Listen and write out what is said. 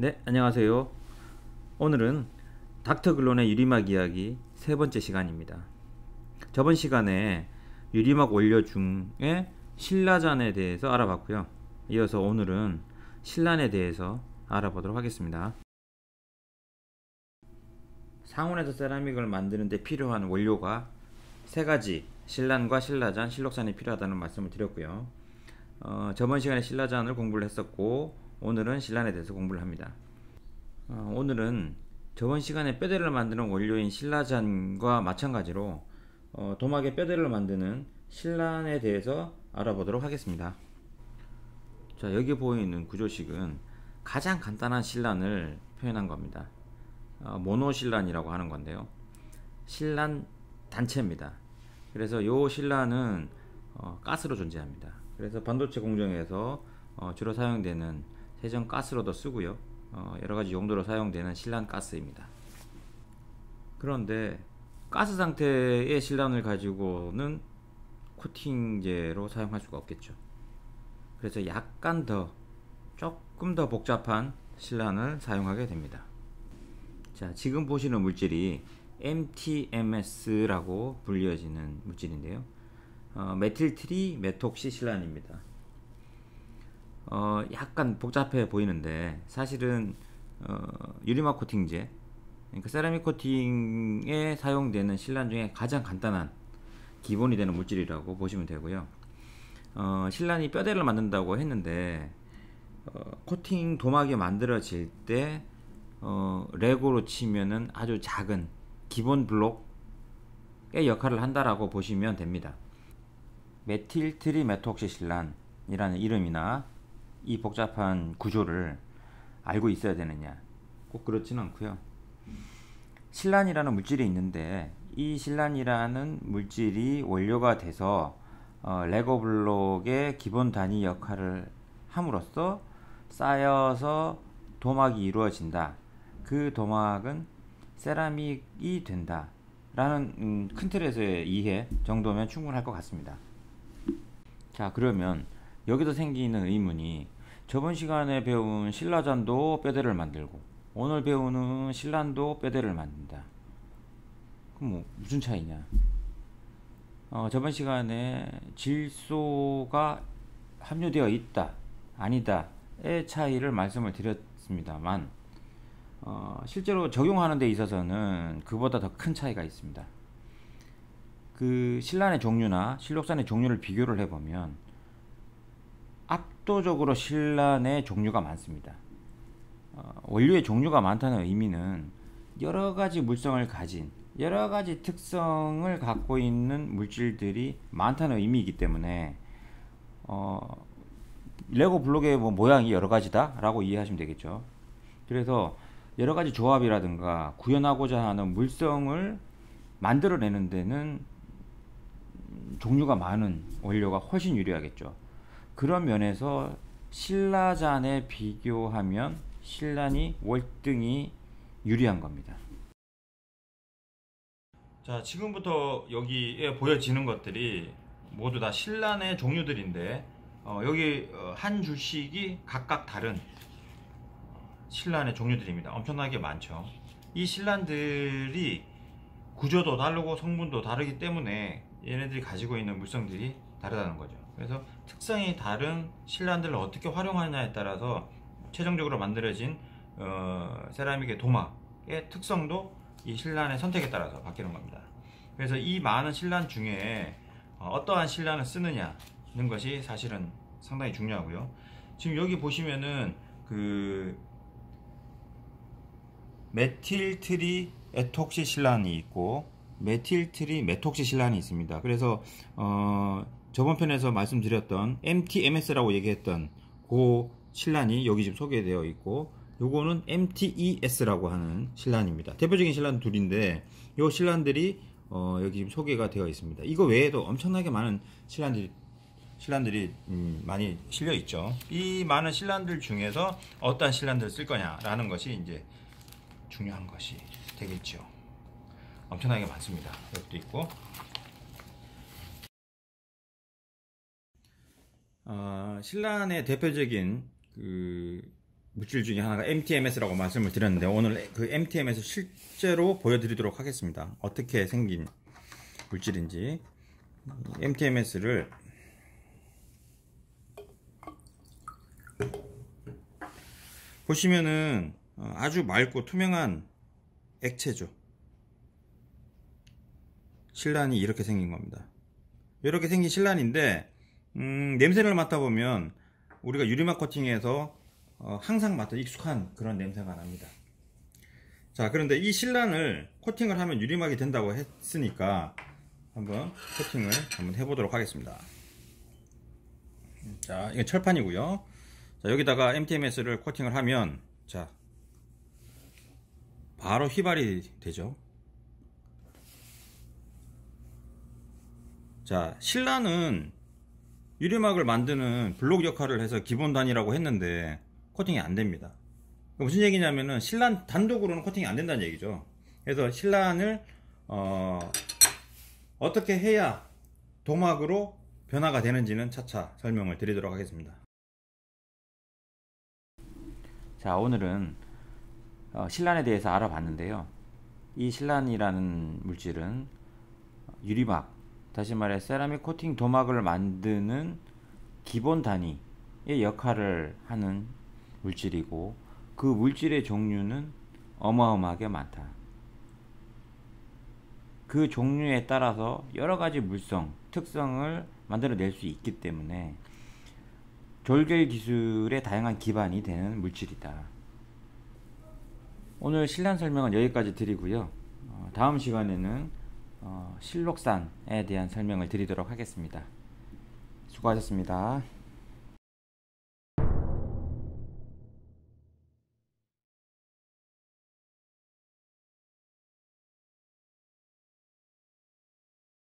네, 안녕하세요. 오늘은 닥터 글론의 유리막 이야기 세 번째 시간입니다. 저번 시간에 유리막 원료 중에 신라잔에 대해서 알아봤고요. 이어서 오늘은 신란에 대해서 알아보도록 하겠습니다. 상온에서 세라믹을 만드는데 필요한 원료가 세 가지 신란과 신라잔, 실록산이 필요하다는 말씀을 드렸고요. 어, 저번 시간에 신라잔을 공부를 했었고 오늘은 신란에 대해서 공부를 합니다. 어, 오늘은 저번 시간에 뼈대를 만드는 원료인 신라잔과 마찬가지로 어, 도막의 뼈대를 만드는 신란에 대해서 알아보도록 하겠습니다. 자 여기 보이는 구조식은 가장 간단한 신란을 표현한 겁니다. 어, 모노신란이라고 하는 건데요. 신란 단체입니다. 그래서 이 신란은 어, 가스로 존재합니다. 그래서 반도체 공정에서 어, 주로 사용되는 세정 가스로도 쓰고요. 어, 여러 가지 용도로 사용되는 신란 가스입니다. 그런데 가스 상태의 신란을 가지고는 코팅제로 사용할 수가 없겠죠. 그래서 약간 더 조금 더 복잡한 신란을 사용하게 됩니다. 자, 지금 보시는 물질이 MTMS라고 불려지는 물질인데요. 어, 메틸트리메톡시실란입니다. 어, 약간 복잡해 보이는데 사실은 어, 유리막 코팅제, 그러니까 세라믹 코팅에 사용되는 실란 중에 가장 간단한 기본이 되는 물질이라고 보시면 되고요. 어, 실란이 뼈대를 만든다고 했는데 어, 코팅 도막이 만들어질 때 어, 레고로 치면은 아주 작은 기본 블록의 역할을 한다라고 보시면 됩니다. 메틸 트리메톡시실란이라는 이름이나 이 복잡한 구조를 알고 있어야 되느냐? 꼭 그렇지는 않고요. 실란이라는 물질이 있는데 이 실란이라는 물질이 원료가 돼서 어, 레고 블록의 기본 단위 역할을 함으로써 쌓여서 도막이 이루어진다. 그 도막은 세라믹이 된다. 라는 음, 큰 틀에서의 이해 정도면 충분할 것 같습니다. 자, 그러면 여기서 생기는 의문이 저번 시간에 배운 신라잔도 뼈대를 만들고 오늘 배우는 신란도 뼈대를 만든다. 그럼 뭐 무슨 차이냐? 어, 저번 시간에 질소가 함유되어 있다, 아니다의 차이를 말씀을 드렸습니다만 어, 실제로 적용하는 데 있어서는 그보다 더 큰 차이가 있습니다. 그 신란의 종류나 실록산의 종류를 비교를 해보면 압도적으로 신란의 종류가 많습니다. 어, 원료의 종류가 많다는 의미는 여러 가지 물성을 가진 여러 가지 특성을 갖고 있는 물질들이 많다는 의미이기 때문에 어, 레고 블록의 뭐 모양이 여러 가지다 라고 이해하시면 되겠죠. 그래서 여러 가지 조합이라든가 구현하고자 하는 물성을 만들어내는 데는 종류가 많은 원료가 훨씬 유리하겠죠. 그런 면에서 신라잔에 비교하면 신란이 월등히 유리한 겁니다. 자, 지금부터 여기에 보여지는 것들이 모두 다 신란의 종류들인데 어, 여기 어, 한 줄씩이 각각 다른 신란의 종류들입니다. 엄청나게 많죠. 이 신란들이 구조도 다르고 성분도 다르기 때문에 얘네들이 가지고 있는 물성들이 다르다는 거죠. 그래서 특성이 다른 신란들을 어떻게 활용하느냐에 따라서 최종적으로 만들어진 어, 세라믹의 도막의 특성도 이 신란의 선택에 따라서 바뀌는 겁니다. 그래서 이 많은 신란 중에 어, 떠한 신란을 쓰느냐는 것이 사실은 상당히 중요하고요. 지금 여기 보시면은 그 메틸트리 에톡시실란이 있고 메틸트리 메톡시실란이 있습니다. 그래서 어, 저번 편에서 말씀드렸던 MTMS라고 얘기했던 그 신란이 여기 지금 소개되어 있고 요거는 MTES라고 하는 신란입니다. 대표적인 신란 둘인데 요 신란들이 어, 여기 지금 소개가 되어 있습니다. 이거 외에도 엄청나게 많은 신란들이 신란들이 음, 많이 실려 있죠. 이 많은 신란들 중에서 어떤 신란들을 쓸 거냐라는 것이 이제 중요한 것이 되겠죠. 엄청나게 많습니다. 여기도 있고. 어, 신란의 대표적인 그 물질 중에 하나가 MTMS라고 말씀을 드렸는데 오늘 그 MTMS 실제로 보여드리도록 하겠습니다. 어떻게 생긴 물질인지 MTMS를 보시면은 어, 아주 맑고 투명한 액체죠. 실란이 이렇게 생긴 겁니다. 이렇게 생긴 실란인데 음, 냄새를 맡아보면 우리가 유리막 코팅에서 어, 항상 맡던 익숙한 그런 냄새가 납니다. 자 그런데 이 실란을 코팅을 하면 유리막이 된다고 했으니까 한번 코팅을 한번 해보도록 하겠습니다. 자 이건 철판이고요. 자 여기다가 MTMS를 코팅을 하면 자 바로 휘발이 되죠. 자 신라는 유리막을 만드는 블록 역할을 해서 기본 단위라고 했는데 코팅이 안 됩니다. 무슨 얘기냐면은 신란 단독으로는 코팅이 안 된다는 얘기죠. 그래서 신란을 어, 어떻게 해야 도막으로 변화가 되는지는 차차 설명을 드리도록 하겠습니다. 자 오늘은 어, 신란에 대해서 알아봤는데요. 이 신란이라는 물질은 유리막, 다시 말해 세라믹 코팅 도막을 만드는 기본 단위의 역할을 하는 물질이고 그 물질의 종류는 어마어마하게 많다. 그 종류에 따라서 여러 가지 물성, 특성을 만들어낼 수 있기 때문에 졸결 기술의 다양한 기반이 되는 물질이다. 오늘 실란 설명은 여기까지 드리고요. 어, 다음 시간에는 어, 실록산에 대한 설명을 드리도록 하겠습니다. 수고하셨습니다.